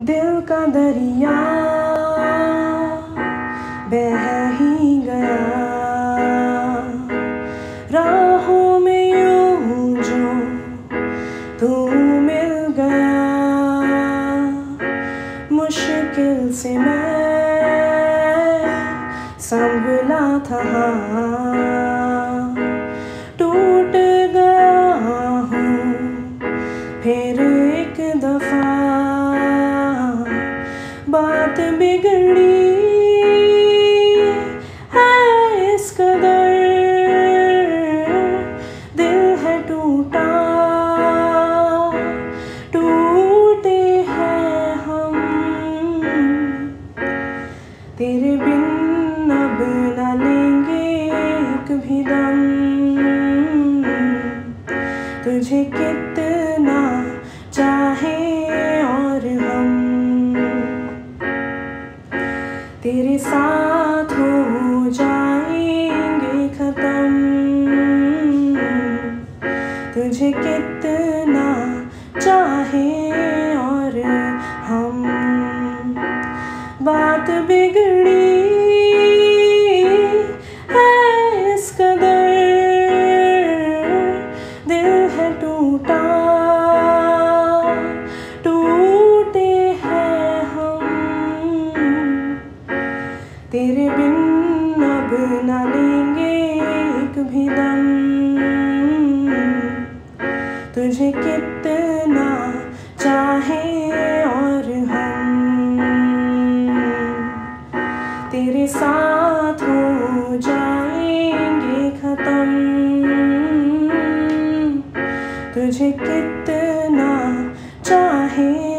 दिल का दरिया बह ही गया। राहों में यूँ जो तू मिल गया। मुश्किल से मैं संभला था। बात बिगड़ी है इस कदर। दिल है टूटा, टूटे हैं हम। तेरे बिन अब न लेंगे एक भी दम। तुझे कितना तेरे साथ हो जाएँगे खत्म। तुझे कितना चाहे और हम। बात बिगड़ी न लेंगे एक भी दम। तुझे कितना चाहे और हम। तेरे साथ हो जाएँगे खत्म। तुझे कितना चाहे